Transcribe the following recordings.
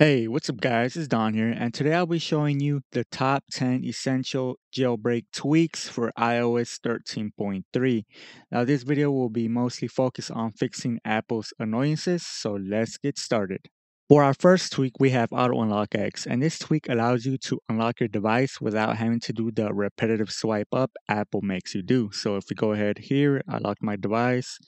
Hey, what's up guys? It's Don here, and today I'll be showing you the top 10 essential jailbreak tweaks for iOS 13.3. Now this video will be mostly focused on fixing Apple's annoyances, so let's get started. For our first tweak, we have Auto Unlock X, and this tweak allows you to unlock your device without having to do the repetitive swipe up Apple makes you do. So if we go ahead here, I lock my device,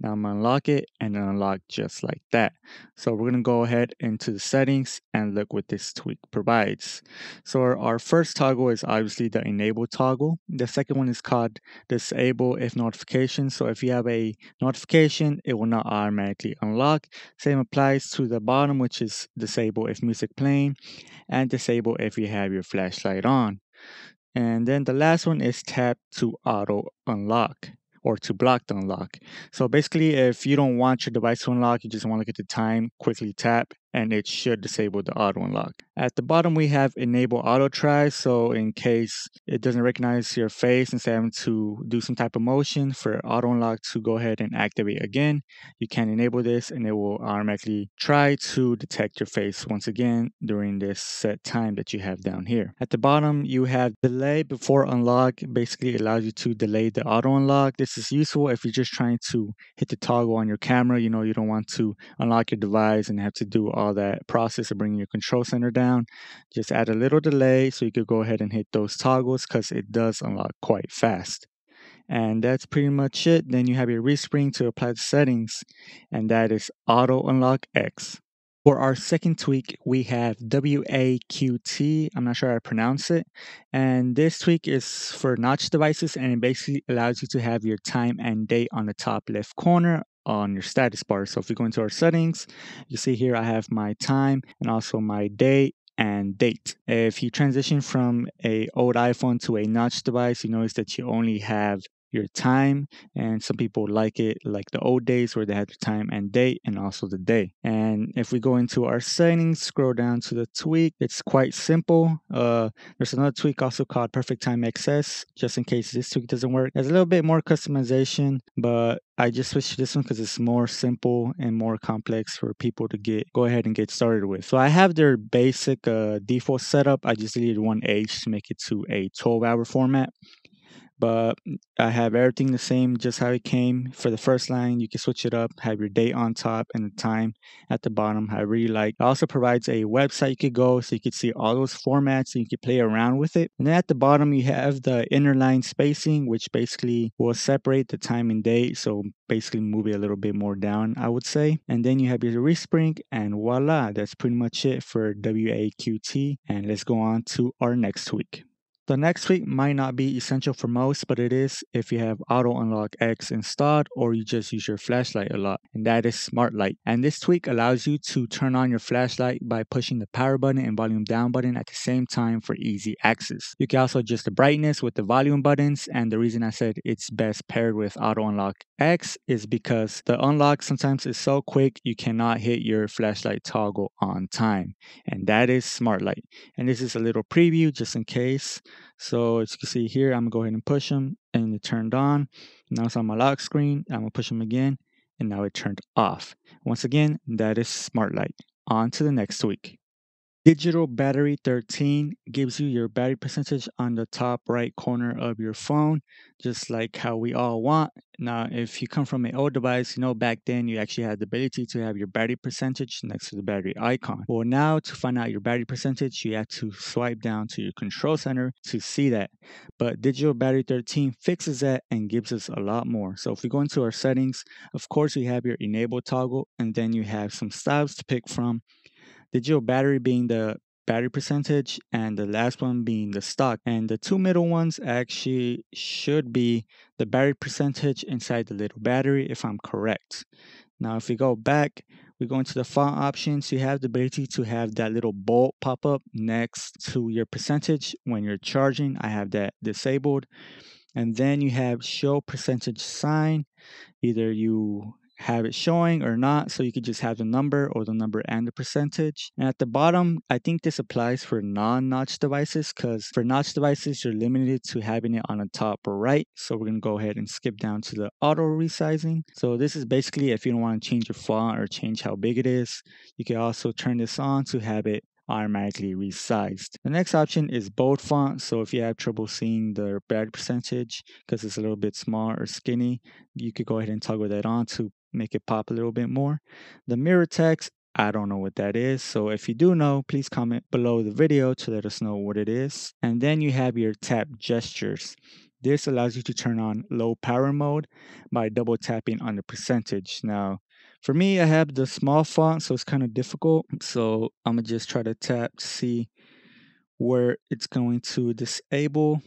now I'm unlock it and unlock just like that. So we're gonna go ahead into the settings and look what this tweak provides. So our, our first toggle is obviously the enable toggle. The second one is called disable if notification. So if you have a notification, it will not automatically unlock. Same applies to the bottom, which is disable if music playing and disable if you have your flashlight on. And then the last one is tap to auto unlock or to block the unlock. So basically, if you don't want your device to unlock, you just want to look at the time, quickly tap and it should disable the auto unlock. At the bottom, we have enable auto try. So in case it doesn't recognize your face of having to do some type of motion for auto unlock to go ahead and activate again, you can enable this and it will automatically try to detect your face once again during this set time that you have down here. At the bottom, you have delay before unlock. Basically, allows you to delay the auto unlock. This is useful if you're just trying to hit the toggle on your camera. You know, you don't want to unlock your device and have to do all that process of bringing your control center down. Just add a little delay so you could go ahead and hit those toggles because it does unlock quite fast. And that's pretty much it. Then you have your respring to apply the settings, and that is Auto Unlock X. For our second tweak, we have WAQT. I'm not sure how to pronounce it. And this tweak is for notch devices, and it basically allows you to have your time and date on the top left corner on your status bar. So if we go into our settings, you see here I have my time and also my date and date. If you transition from a old iPhone to a notch device, you notice that you only have your time and some people like it like the old days where they had the time and date and also the day and if we go into our settings scroll down to the tweak it's quite simple uh, there's another tweak also called perfect time xs just in case this tweak doesn't work there's a little bit more customization but I just switched to this one because it's more simple and more complex for people to get go ahead and get started with. So I have their basic uh, default setup. I just deleted one H to make it to a 12 hour format but I have everything the same, just how it came. For the first line, you can switch it up, have your date on top and the time at the bottom. I really like. It also provides a website you could go so you could see all those formats and you could play around with it. And then at the bottom, you have the inner line spacing, which basically will separate the time and date. So basically move it a little bit more down, I would say. And then you have your respring and voila, that's pretty much it for WAQT. And let's go on to our next tweak. The next tweak might not be essential for most, but it is if you have Auto Unlock X installed or you just use your flashlight a lot, and that is Smart Light. And this tweak allows you to turn on your flashlight by pushing the power button and volume down button at the same time for easy access. You can also adjust the brightness with the volume buttons, and the reason I said it's best paired with Auto Unlock X is because the unlock sometimes is so quick you cannot hit your flashlight toggle on time, and that is Smart Light. And this is a little preview just in case. So as you can see here, I'm gonna go ahead and push them and it turned on. Now it's on my lock screen. I'm gonna push them again and now it turned off. Once again, that is Smart Light. On to the next tweak. Digital Battery 13 gives you your battery percentage on the top right corner of your phone, just like how we all want. Now, if you come from an old device, you know back then you actually had the ability to have your battery percentage next to the battery icon. Well, now to find out your battery percentage, you have to swipe down to your control center to see that. But Digital Battery 13 fixes that and gives us a lot more. So if we go into our settings, of course, we have your enable toggle, and then you have some styles to pick from digital battery being the battery percentage and the last one being the stock and the two middle ones actually should be the battery percentage inside the little battery if i'm correct? Now if we go back we go into the font options you have the ability to have that little bolt pop up next to your percentage when you're charging. I have that disabled. And then you have show percentage sign. Either you have it showing or not. So you could just have the number or the number and the percentage. And at the bottom, I think this applies for non-notch devices because for notch devices, you're limited to having it on the top right. So we're going to go ahead and skip down to the auto resizing. So this is basically if you don't want to change your font or change how big it is, you can also turn this on to have it automatically resized. The next option is bold font. So if you have trouble seeing the brag percentage because it's a little bit small or skinny, you could go ahead and toggle that on to make it pop a little bit more. The mirror text, I don't know what that is. So if you do know, please comment below the video to let us know what it is. And then you have your tap gestures. This allows you to turn on low power mode by double tapping on the percentage. Now, for me, I have the small font, so it's kind of difficult. So I'm gonna just try to tap to see where it's going to disable.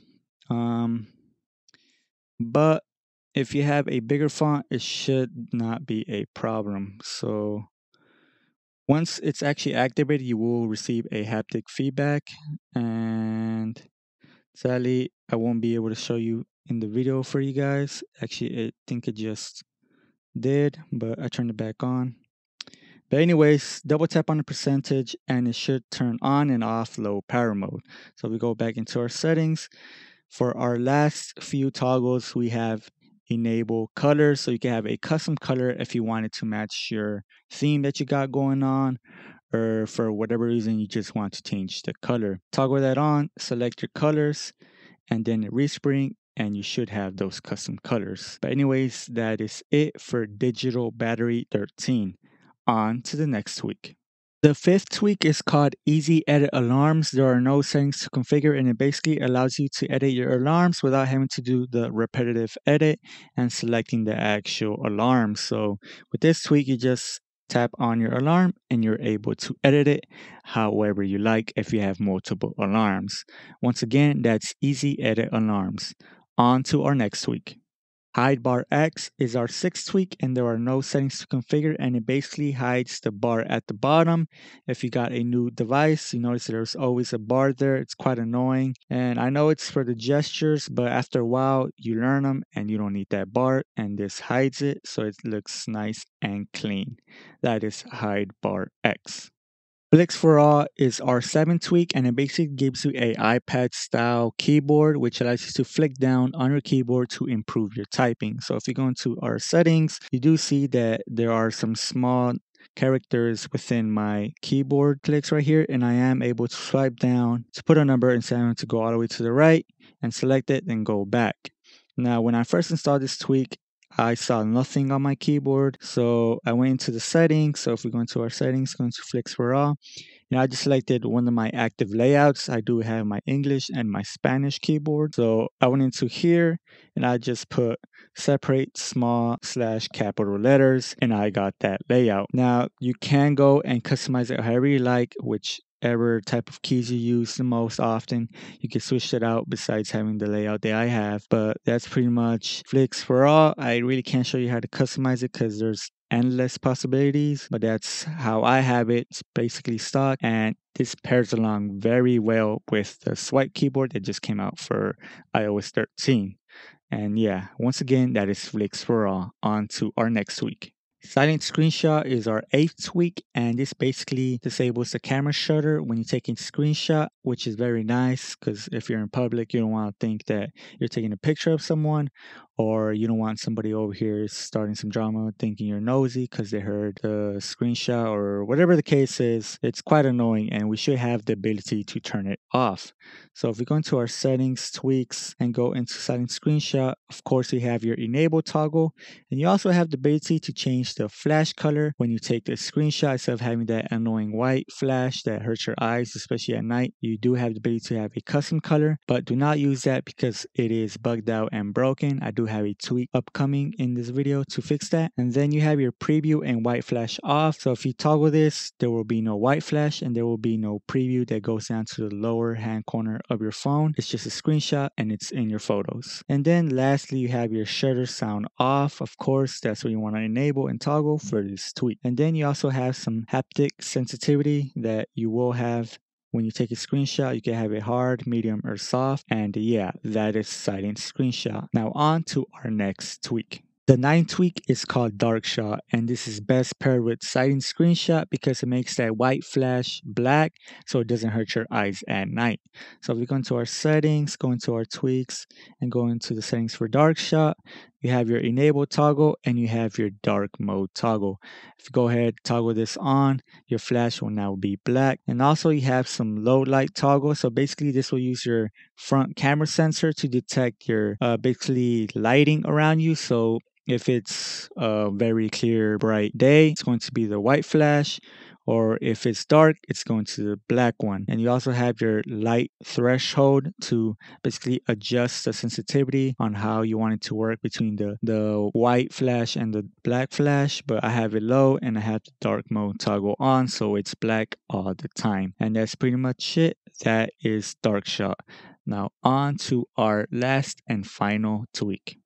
Um, but if you have a bigger font, it should not be a problem. So once it's actually activated, you will receive a haptic feedback. And sadly, I won't be able to show you in the video for you guys. Actually, I think it just did, but I turned it back on. But anyways, double tap on the percentage and it should turn on and off low power mode. So we go back into our settings. For our last few toggles, we have enable colors. So you can have a custom color if you wanted to match your theme that you got going on or for whatever reason you just want to change the color. Toggle that on, select your colors, and then respring and you should have those custom colors. But anyways, that is it for Digital Battery 13. On to the next tweak. The fifth tweak is called Easy Edit Alarms. There are no settings to configure and it basically allows you to edit your alarms without having to do the repetitive edit and selecting the actual alarm. So with this tweak, you just tap on your alarm and you're able to edit it however you like if you have multiple alarms. Once again, that's Easy Edit Alarms. On to our next tweak. Hide bar X is our sixth tweak and there are no settings to configure and it basically hides the bar at the bottom. If you got a new device, you notice there's always a bar there. It's quite annoying. And I know it's for the gestures, but after a while you learn them and you don't need that bar and this hides it so it looks nice and clean. That is hide bar X. Flicks for All is our seventh tweak and it basically gives you a iPad style keyboard which allows you to flick down on your keyboard to improve your typing. So if you go into our settings, you do see that there are some small characters within my keyboard clicks right here and I am able to swipe down to put a number instead of to go all the way to the right and select it and go back. Now when I first installed this tweak, I saw nothing on my keyboard. So I went into the settings. So if we go into our settings, go into Flicks for All, and I just selected one of my active layouts. I do have my English and my Spanish keyboard. So I went into here and I just put separate small slash capital letters and I got that layout. Now you can go and customize it however you like, which ever type of keys you use the most often. You can switch that out besides having the layout that I have. But that's pretty much Flicks for all. I really can't show you how to customize it because there's endless possibilities, but that's how I have it. It's basically stock and this pairs along very well with the swipe keyboard that just came out for iOS 13. And yeah, once again, that is Flicks for all. On to our next tweak. Silent screenshot is our eighth tweak, and this basically disables the camera shutter when you're taking screenshot, which is very nice because if you're in public, you don't want to think that you're taking a picture of someone or you don't want somebody over here starting some drama thinking you're nosy because they heard the screenshot or whatever the case is it's quite annoying and we should have the ability to turn it off. So if we go into our settings tweaks and go into Silent Screenshot of course you have your enable toggle and you also have the ability to change the flash color when you take the screenshot. Instead of having that annoying white flash that hurts your eyes especially at night you do have the ability to have a custom color but do not use that because it is bugged out and broken. I do have a tweak upcoming in this video to fix that. And then you have your preview and white flash off. So if you toggle this, there will be no white flash and there will be no preview that goes down to the lower hand corner of your phone. It's just a screenshot and it's in your photos. And then lastly, you have your shutter sound off. Of course, that's what you want to enable and toggle for this tweak. And then you also have some haptic sensitivity that you will have when you take a screenshot, you can have it hard, medium, or soft. And yeah, that is Silent Screenshot. Now on to our next tweak. The ninth tweak is called Dark Shot, and this is best paired with Silent Screenshot because it makes that white flash black so it doesn't hurt your eyes at night. So if we go into our settings, go into our tweaks, and go into the settings for Dark Shot, you have your enable toggle and you have your dark mode toggle. If you go ahead toggle this on, your flash will now be black. And also you have some low light toggle. So basically this will use your front camera sensor to detect your uh, basically lighting around you. So if it's a very clear, bright day, it's going to be the white flash. Or if it's dark, it's going to the black one. And you also have your light threshold to basically adjust the sensitivity on how you want it to work between the, the white flash and the black flash. But I have it low and I have the dark mode toggle on, so it's black all the time. And that's pretty much it. That is Dark Shot. Now on to our last and final tweak.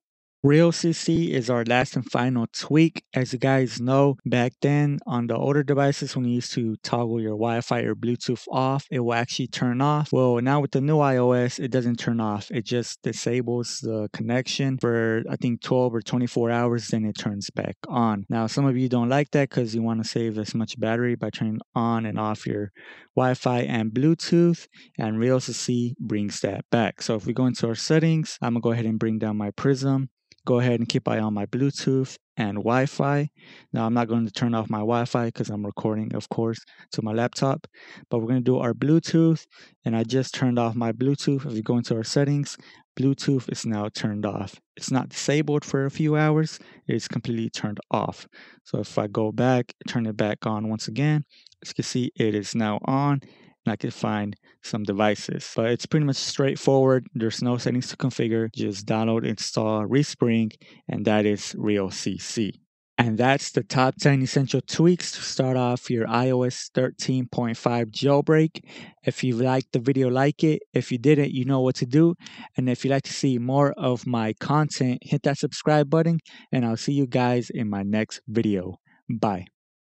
Real CC is our last and final tweak. As you guys know, back then on the older devices, when you used to toggle your Wi-Fi or Bluetooth off, it will actually turn off. Well, now with the new iOS, it doesn't turn off. It just disables the connection for, I think, 12 or 24 hours, then it turns back on. Now, some of you don't like that because you want to save as much battery by turning on and off your Wi-Fi and Bluetooth, and Real CC brings that back. So if we go into our settings, I'm going to go ahead and bring down my Prism go ahead and keep eye on my Bluetooth and Wi-Fi. Now I'm not going to turn off my Wi-Fi because I'm recording, of course, to my laptop. But we're going to do our Bluetooth, and I just turned off my Bluetooth. If you go into our settings, Bluetooth is now turned off. It's not disabled for a few hours. It's completely turned off. So if I go back, turn it back on once again, as you can see, it is now on I could find some devices. But it's pretty much straightforward. There's no settings to configure. Just download, install Respring, and that is Real CC. And that's the top 10 essential tweaks to start off your iOS 13.5 jailbreak. If you liked the video, like it. If you didn't, you know what to do. And if you'd like to see more of my content, hit that subscribe button, and I'll see you guys in my next video. Bye.